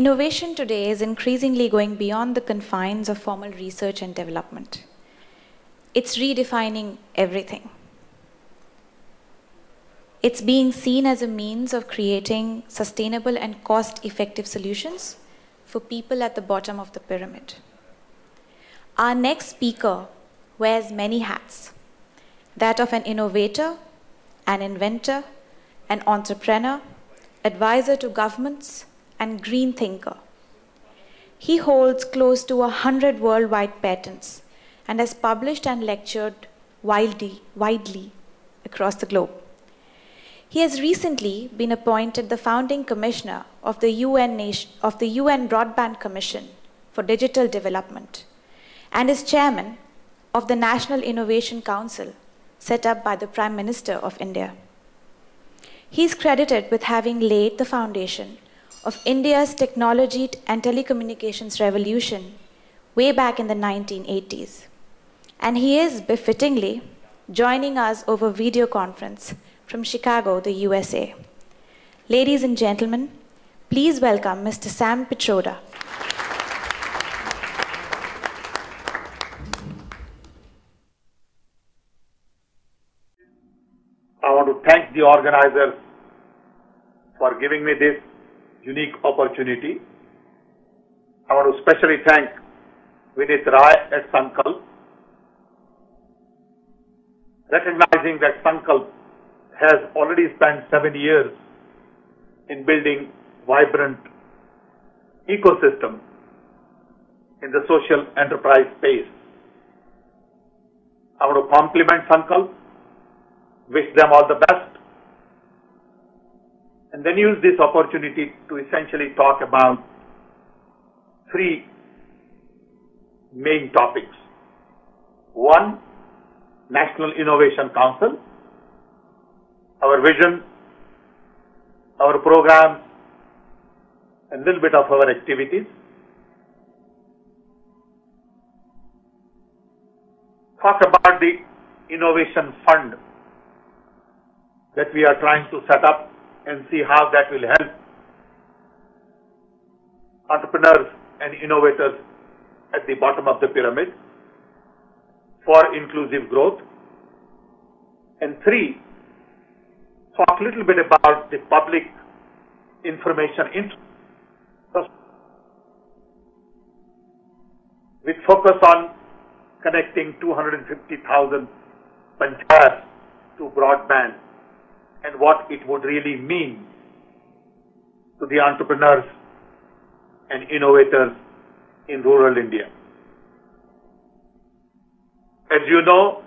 Innovation today is increasingly going beyond the confines of formal research and development. It's redefining everything. It's being seen as a means of creating sustainable and cost effective solutions for people at the bottom of the pyramid. Our next speaker wears many hats that of an innovator, an inventor, an entrepreneur, advisor to governments, and green thinker. He holds close to a hundred worldwide patents and has published and lectured widely, widely across the globe. He has recently been appointed the founding commissioner of the UN, Nation, of the UN Broadband Commission for Digital Development and is chairman of the National Innovation Council set up by the Prime Minister of India. He is credited with having laid the foundation of India's technology and telecommunications revolution way back in the 1980s. And he is befittingly joining us over video conference from Chicago, the USA. Ladies and gentlemen, please welcome Mr. Sam Pitroda. I want to thank the organizers for giving me this unique opportunity. I want to especially thank Vineet Rai at Sankalp, recognizing that Sankalp has already spent seven years in building vibrant ecosystem in the social enterprise space. I want to compliment Sankalp, wish them all the best, and then use this opportunity to essentially talk about three main topics. One, National Innovation Council, our vision, our programs, and a little bit of our activities. Talk about the Innovation Fund that we are trying to set up and see how that will help entrepreneurs and innovators at the bottom of the pyramid for inclusive growth. And three, talk a little bit about the public information interest with focus on connecting 250,000 panchayats to broadband and what it would really mean to the entrepreneurs and innovators in rural India. As you know,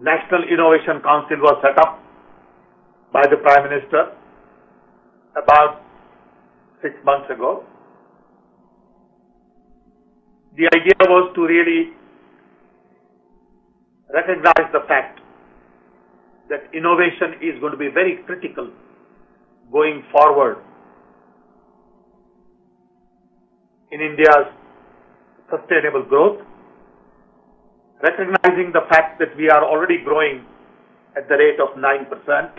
National Innovation Council was set up by the Prime Minister about six months ago. The idea was to really recognize the fact that innovation is going to be very critical going forward in India's sustainable growth, recognizing the fact that we are already growing at the rate of 9%.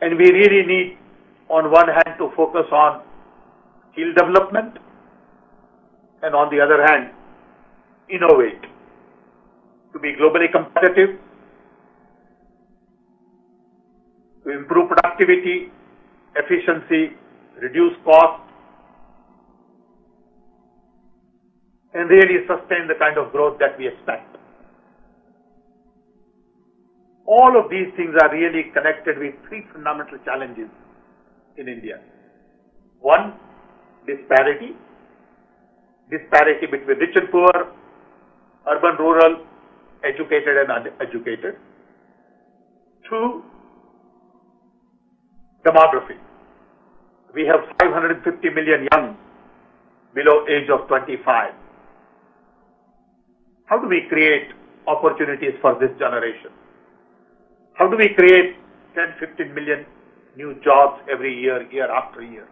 And we really need, on one hand, to focus on skill development, and on the other hand, innovate to be globally competitive, to improve productivity, efficiency, reduce cost, and really sustain the kind of growth that we expect. All of these things are really connected with three fundamental challenges in India. One, disparity. Disparity between rich and poor, urban, rural, educated and uneducated. Two, demography. We have 550 million young below age of 25. How do we create opportunities for this generation? How do we create 10, 15 million new jobs every year, year after year?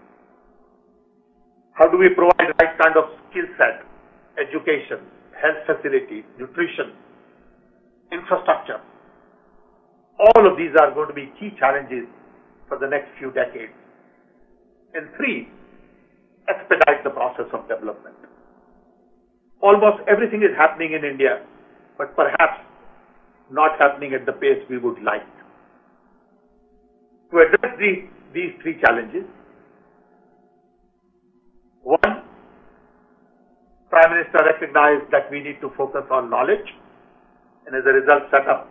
How do we provide right kind of skill set, education, health facilities, nutrition, infrastructure? All of these are going to be key challenges for the next few decades. And three, expedite the process of development. Almost everything is happening in India, but perhaps not happening at the pace we would like. To address these, these three challenges, one, Prime Minister recognized that we need to focus on knowledge and as a result set up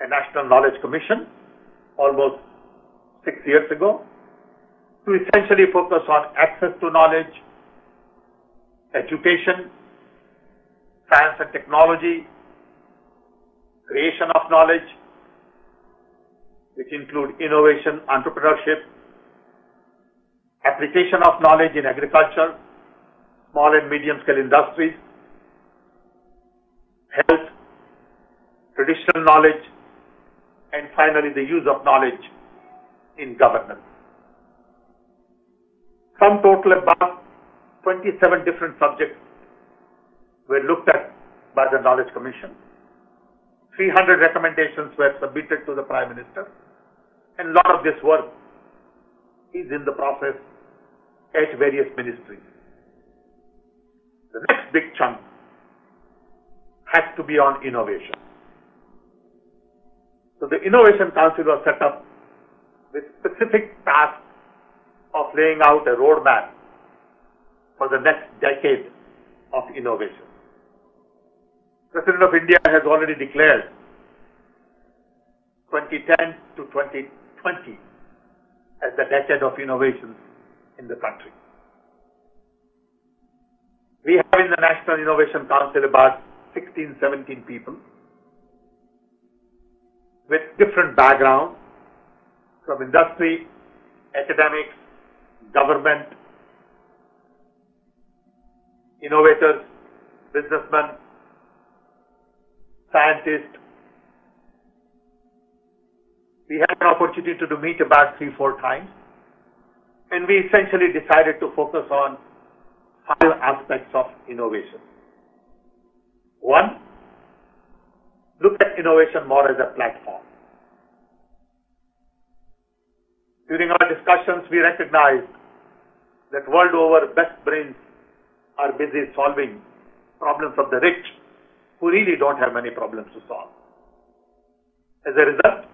a National Knowledge Commission almost six years ago to essentially focus on access to knowledge, education, science and technology, creation of knowledge, which include innovation, entrepreneurship, application of knowledge in agriculture, small and medium scale industries, health, traditional knowledge, and finally the use of knowledge in governance. Sum total about 27 different subjects were looked at by the Knowledge Commission. 300 recommendations were submitted to the Prime Minister and a lot of this work is in the process at various ministries. The next big chunk has to be on innovation. So the Innovation Council was set up with specific task of laying out a roadmap for the next decade of innovation. President of India has already declared 2010 to 2020 as the decade of innovations in the country. We have in the National Innovation Council about 16, 17 people with different backgrounds from industry, academics, government, innovators, businessmen, scientists. We had an opportunity to meet about three, four times, and we essentially decided to focus on five aspects of innovation. One, at innovation more as a platform. During our discussions, we recognized that world over best brains are busy solving problems of the rich who really don't have many problems to solve. As a result,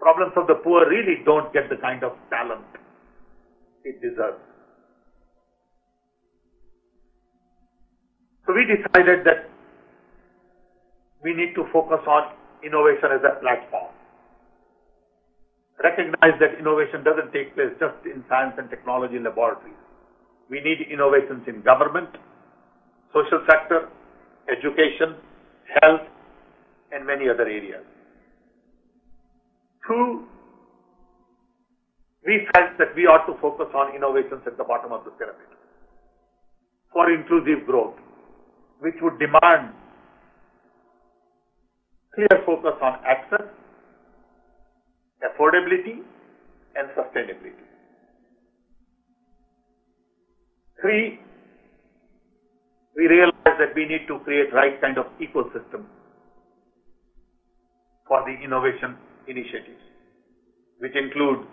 problems of the poor really don't get the kind of talent it deserves. So we decided that we need to focus on innovation as a platform. Recognize that innovation doesn't take place just in science and technology laboratories. We need innovations in government, social sector, education, health, and many other areas. Two, we felt that we ought to focus on innovations at the bottom of the pyramid for inclusive growth, which would demand clear focus on access, affordability, and sustainability. Three, we realize that we need to create right kind of ecosystem for the innovation initiatives, which include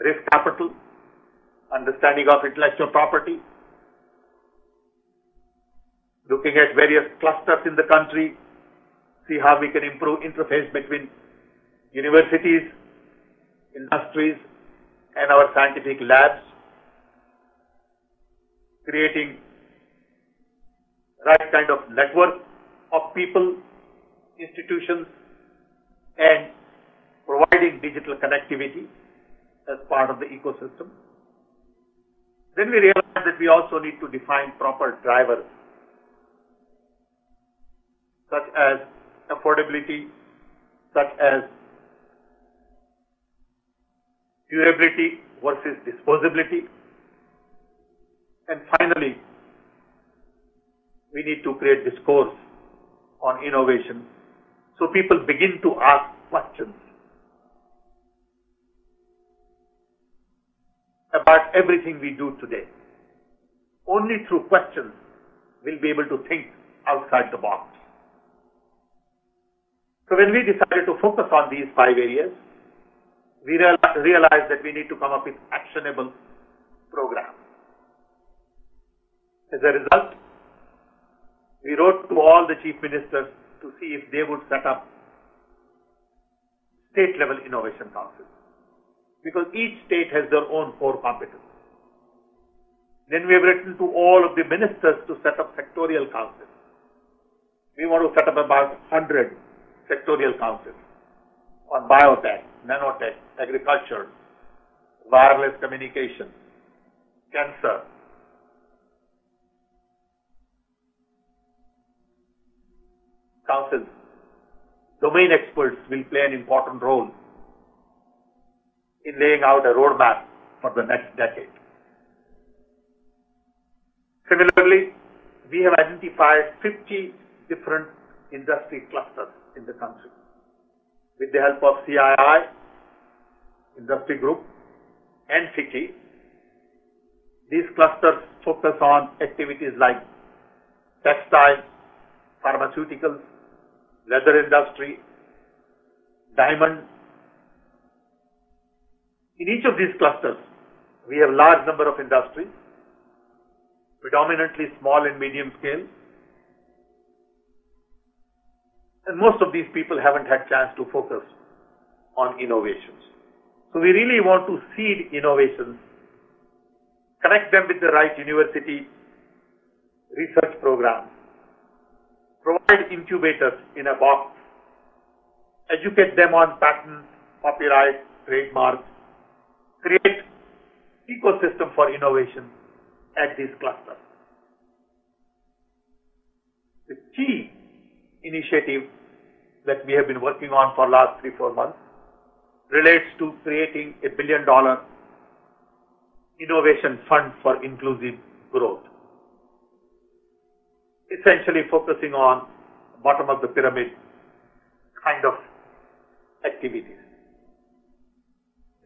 risk capital, understanding of intellectual property, looking at various clusters in the country, see how we can improve interface between universities, industries, and our scientific labs, creating right kind of network of people, institutions, and providing digital connectivity as part of the ecosystem. Then we realized that we also need to define proper drivers such as affordability, such as durability versus disposability. And finally, we need to create discourse on innovation so people begin to ask questions about everything we do today. Only through questions we'll be able to think outside the box. So when we decided to focus on these five areas, we realized that we need to come up with actionable programs. As a result, we wrote to all the chief ministers to see if they would set up state level innovation councils. Because each state has their own core competence. Then we have written to all of the ministers to set up sectorial councils. We want to set up about 100 sectorial councils on biotech, nanotech, agriculture, wireless communication, cancer. Councils, domain experts will play an important role in laying out a roadmap for the next decade. Similarly, we have identified 50 different industry clusters in the country with the help of CII, industry group, and FICCI. These clusters focus on activities like textile, pharmaceuticals, leather industry, diamond. In each of these clusters, we have a large number of industries, predominantly small and medium scale, and most of these people haven't had chance to focus on innovations. So we really want to seed innovations, connect them with the right university research program, provide incubators in a box, educate them on patents, copyright, trademarks, create ecosystem for innovation at these clusters. The key initiative that we have been working on for last three, four months relates to creating a billion dollar innovation fund for inclusive growth. Essentially focusing on bottom of the pyramid kind of activities.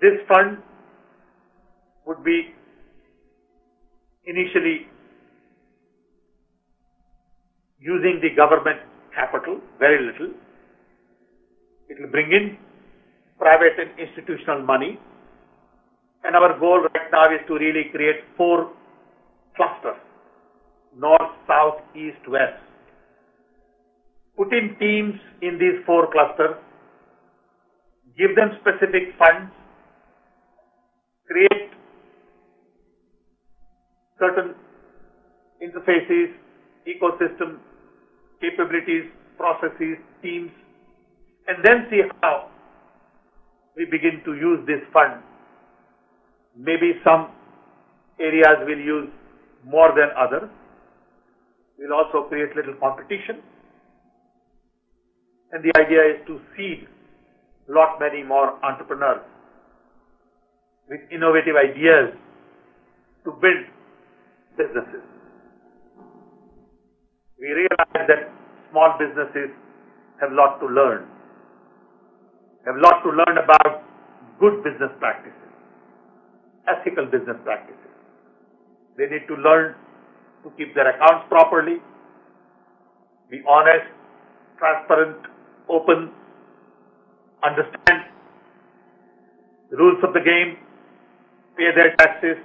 This fund would be initially using the government capital, very little, it will bring in private and institutional money. And our goal right now is to really create four clusters, north, south, east, west. Put in teams in these four clusters, give them specific funds, create certain interfaces, ecosystem, capabilities, processes, teams, and then see how we begin to use this fund. Maybe some areas will use more than others. We'll also create little competition. And the idea is to seed lot many more entrepreneurs with innovative ideas to build businesses. We realize that small businesses have lot to learn have a lot to learn about good business practices, ethical business practices. They need to learn to keep their accounts properly, be honest, transparent, open, understand the rules of the game, pay their taxes,